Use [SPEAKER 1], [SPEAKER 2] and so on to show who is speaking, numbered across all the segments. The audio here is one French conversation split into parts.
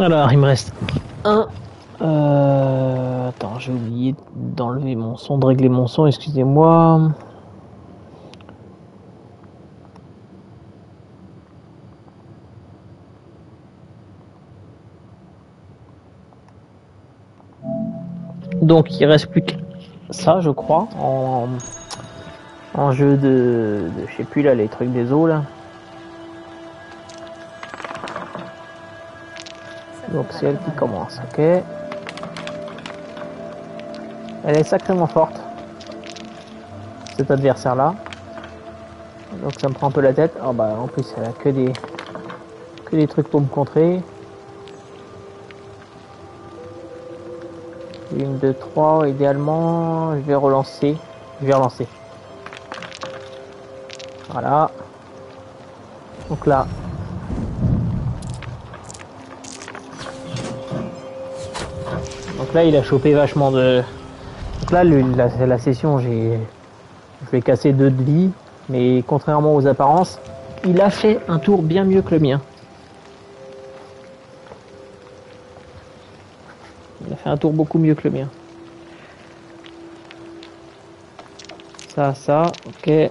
[SPEAKER 1] Alors, il me reste un. Euh, attends, j'ai oublié d'enlever mon son, de régler mon son, excusez-moi. Donc il reste plus que ça, je crois, en, jeu de, de, je sais plus là, les trucs des eaux là. Donc c'est elle qui commence, ok. Elle est sacrément forte, cet adversaire là. Donc ça me prend un peu la tête. Oh bah en plus elle a que des que des trucs pour me contrer. Une, deux, trois, idéalement, je vais relancer. Je vais relancer. Voilà. Donc là. Donc là, il a chopé vachement de... Donc là, la, session, j'ai... Je vais casser deux de vie. Mais contrairement aux apparences, il a fait un tour bien mieux que le mien. fait un tour beaucoup mieux que le mien. Ça, ça, ok.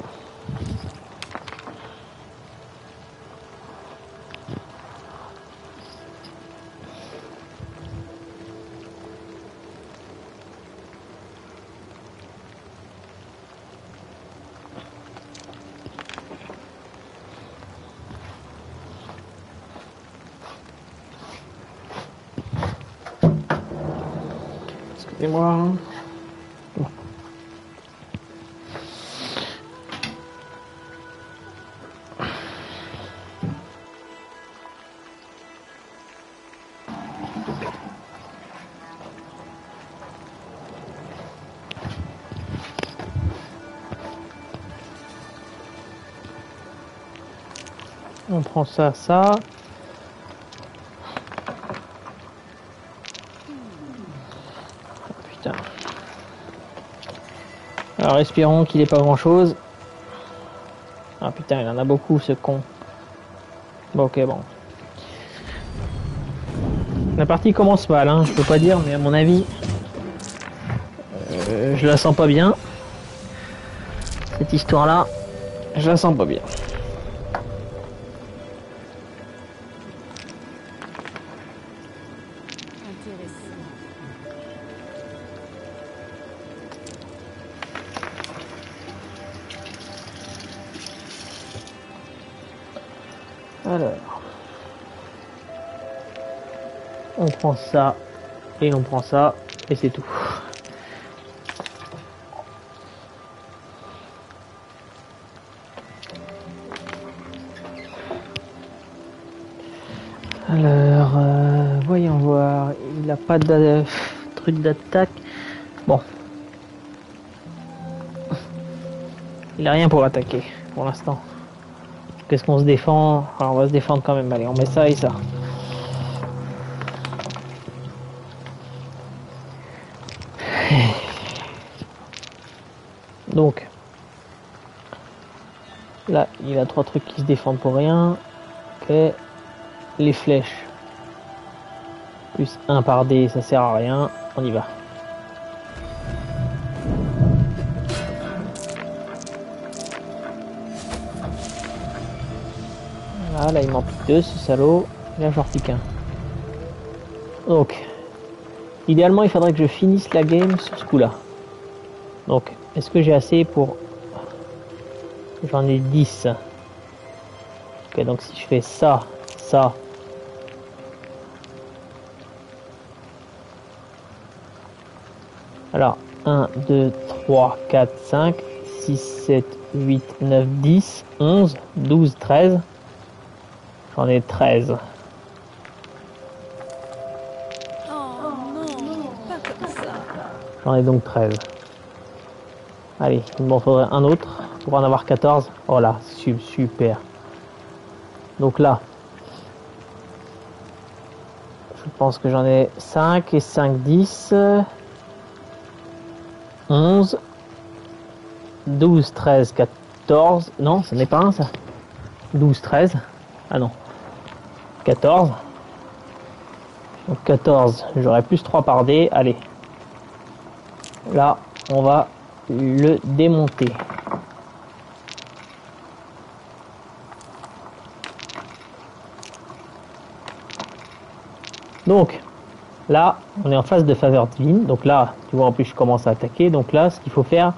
[SPEAKER 1] On prend ça, ça. Alors espérons qu'il ait pas grand chose. Ah putain, il en a beaucoup ce con. Bon ok bon. La partie commence mal, hein, je peux pas dire, mais à mon avis, euh, je la sens pas bien. Cette histoire-là, je la sens pas bien. Prend ça et on prend ça et c'est tout. Alors, euh, voyons voir. Il n'a pas de truc d'attaque. Bon. Il a rien pour attaquer pour l'instant. Qu'est-ce qu'on se défend Alors, on va se défendre quand même. Allez, on met ça et ça. Donc, là, il a trois trucs qui se défendent pour rien. Ok. Les flèches. Plus un par dé, ça sert à rien. On y va. Voilà, là il m'en pique deux, ce salaud. là j'en repique un. Donc, idéalement il faudrait que je finisse la game sur ce coup là. Donc, est-ce que j'ai assez pour... J'en ai 10. Ok, donc si je fais ça, ça... Alors, 1, 2, 3, 4, 5, 6, 7, 8, 9, 10, 11, 12, 13. J'en ai 13. J'en ai donc 13. Allez, il m'en faudrait un autre pour en avoir 14. Voilà, super. Donc là, je pense que j'en ai 5 et 5, 10, 11, 12, 13, 14. Non, ce n'est pas un ça. 12, 13. Ah non. 14. Donc 14, j'aurai plus 3 par dé. Allez. Là, on va le démonter. Donc, là, on est en phase de faveur divine. Donc là, tu vois, en plus, je commence à attaquer. Donc là, ce qu'il faut faire...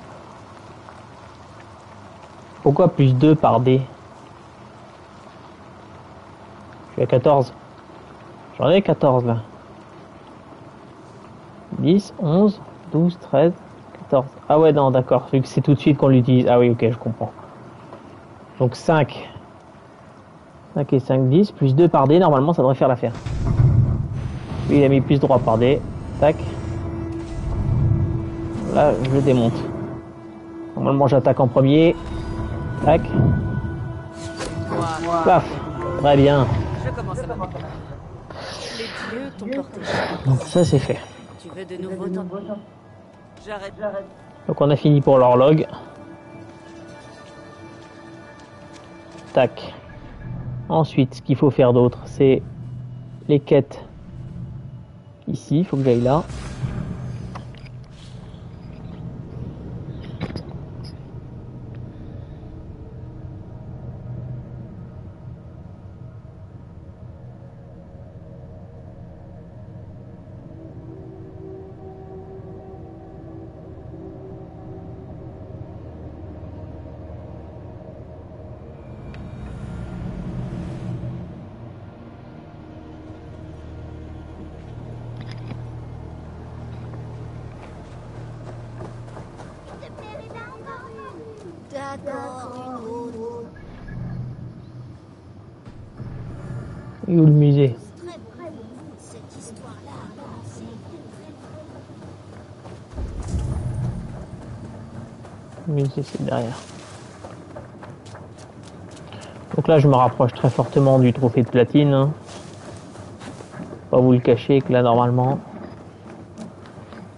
[SPEAKER 1] Pourquoi plus 2 par dé Je suis à 14. J'en ai 14 là. 10, 11, 12, 13, 14. Ah ouais, non, d'accord. Vu que c'est tout de suite qu'on l'utilise. Ah oui, ok, je comprends. Donc 5. 5 et 5, 10. Plus 2 par dé, normalement, ça devrait faire l'affaire. Lui, il a mis plus droit par dé. Tac. Là, je démonte. Normalement, j'attaque en premier. Tac. Paf. Très bien.
[SPEAKER 2] Les dieux t'ont porté.
[SPEAKER 1] Donc ça, c'est fait.
[SPEAKER 2] Tu veux de nouveau tant pis. J'arrête.
[SPEAKER 1] Donc on a fini pour l'horloge. Tac. Ensuite, ce qu'il faut faire d'autre, c'est les quêtes. Ici, il faut que j'aille là.
[SPEAKER 3] D'accord, une autre.
[SPEAKER 1] Et où le musée. Le musée, c'est derrière. Donc là, je me rapproche très fortement du trophée de platine. hein. Pas vous le cacher que là, normalement,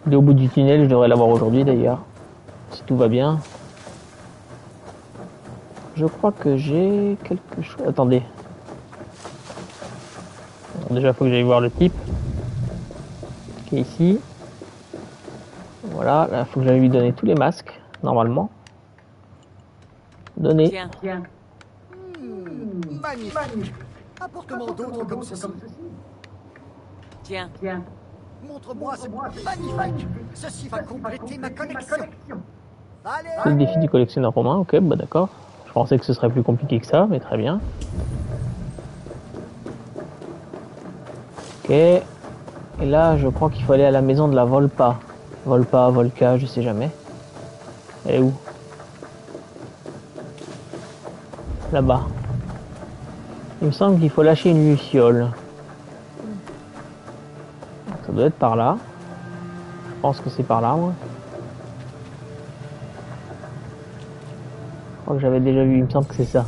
[SPEAKER 1] il est au bout du tunnel. Je devrais l'avoir aujourd'hui d'ailleurs, si tout va bien. Je crois que j'ai quelque chose. Attendez. Bon, déjà, il faut que j'aille voir le type qui est ici. Voilà, là, il faut que j'aille lui donner tous les masques, normalement. Donner.
[SPEAKER 2] Tiens,
[SPEAKER 4] Magnifique. Apporte-moi d'autres comme ceci.
[SPEAKER 2] tiens.
[SPEAKER 4] Montre-moi ce magnifique. Ceci va compléter ma collection.
[SPEAKER 1] C'est le défi du collectionneur romain, ok, bah d'accord. Je pensais que ce serait plus compliqué que ça, mais très bien. Ok. Et là, je crois qu'il faut aller à la maison de la Volpa. Volpa, Volca, je sais jamais. Elle est où? Là-bas. Il me semble qu'il faut lâcher une luciole. Ça doit être par là. Je pense que c'est par là. Crois que j'avais déjà vu, il me semble que c'est ça.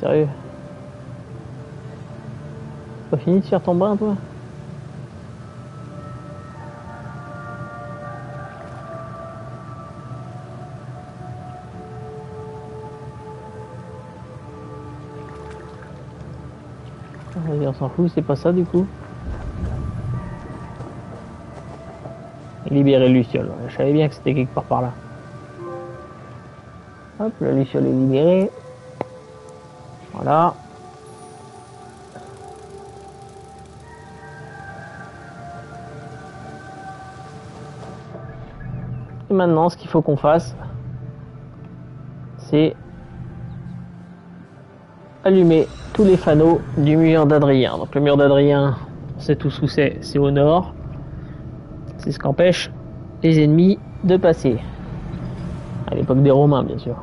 [SPEAKER 1] Sérieux? Pas fini de faire ton bain, toi? S'en fout, c'est pas ça du coup. Libérer Luciole. Je savais bien que c'était quelque part par là. Hop, la Luciole est libérée. Voilà. Et maintenant, ce qu'il faut qu'on fasse, c'est allumer tous les fanaux du mur d'Adrien. Donc le mur d'Adrien, on sait tous où c'est, c'est au nord. C'est ce qu'empêche les ennemis de passer. À l'époque des Romains, bien sûr.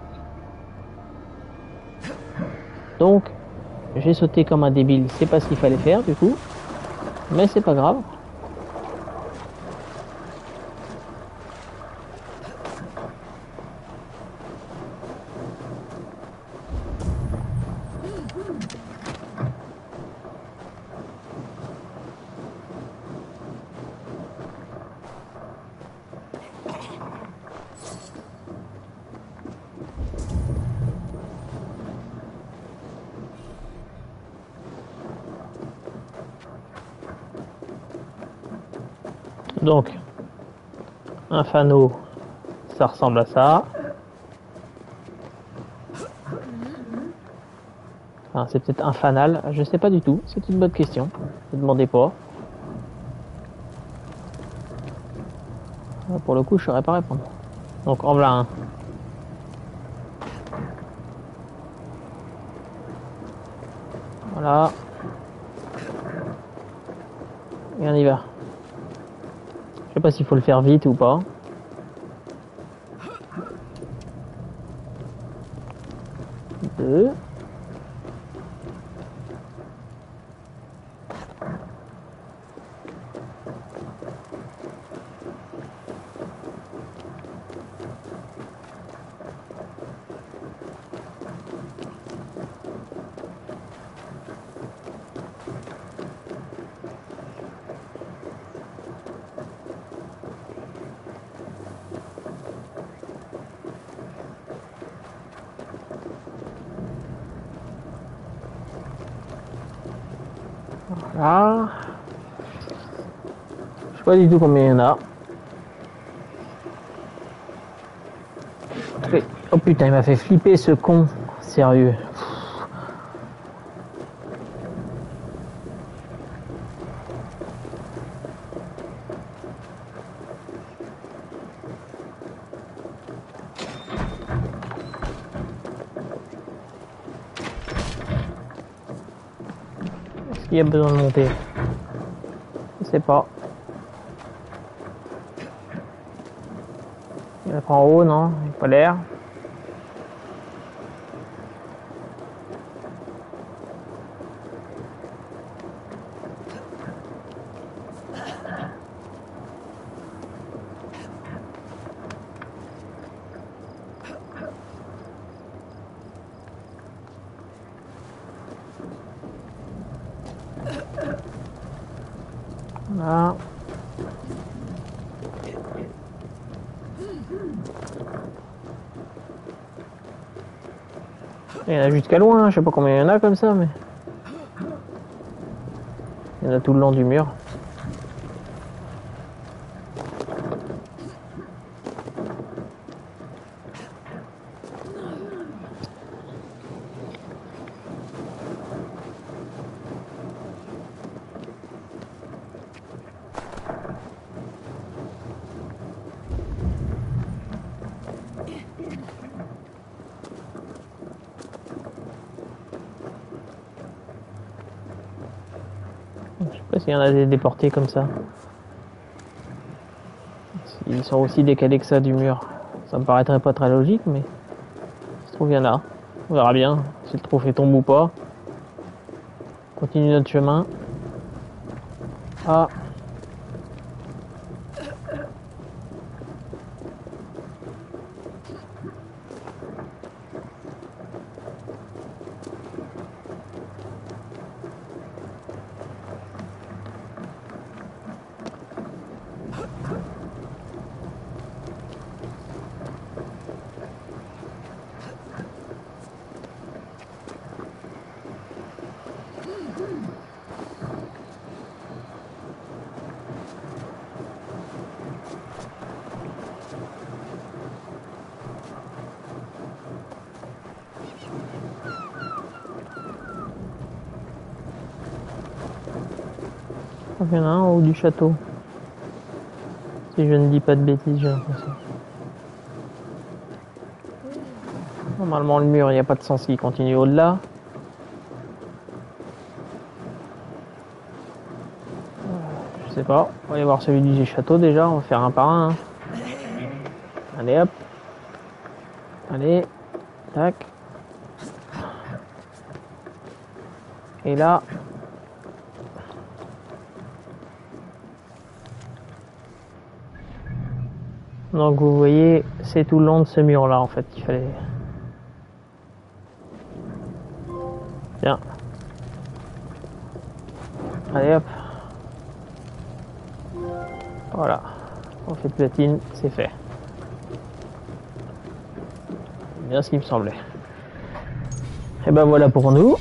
[SPEAKER 1] Donc, j'ai sauté comme un débile, c'est pas ce qu'il fallait faire du coup. Mais c'est pas grave. Donc, un fanau, ça ressemble à ça. Enfin, c'est peut-être un fanal, je sais pas du tout. C'est une bonne question. Ne demandez pas. Ah, Pour le coup, je saurais pas répondre. Donc, en voilà un. Voilà. Et on y va. Je sais pas s'il faut le faire vite ou pas. Deux. Voilà. Je sais pas du tout combien il y en a. Oh putain, il m'a fait flipper ce con. Sérieux. Qu'il y a besoin de monter Je sais pas. Il y en haut, non? Il a pas l'air. Il y en a jusqu'à loin, je sais pas combien il y en a comme ça, mais. Il y en a tout le long du mur. Je sais pas s'il y en a des déportés comme ça. Ils sont aussi décalés que ça du mur. Ça me paraîtrait pas très logique, mais. Se trouve, il y en a. On verra bien si le trophée tombe ou pas. Continue notre chemin. Ah. Il y en a un en haut du château. Si je ne dis pas de bêtises, j'ai l'impression. Normalement, le mur, il n'y a pas de sens qu'il continue au-delà. Je sais pas. On va aller voir celui du château déjà. On va faire un par un. hein. Allez hop. Allez. Tac. Et là, Donc vous voyez, c'est tout le long de ce mur-là en fait qu'il fallait. Bien. Allez hop. Voilà. On fait platine, c'est fait. Bien ce qui me semblait. Et ben voilà pour nous.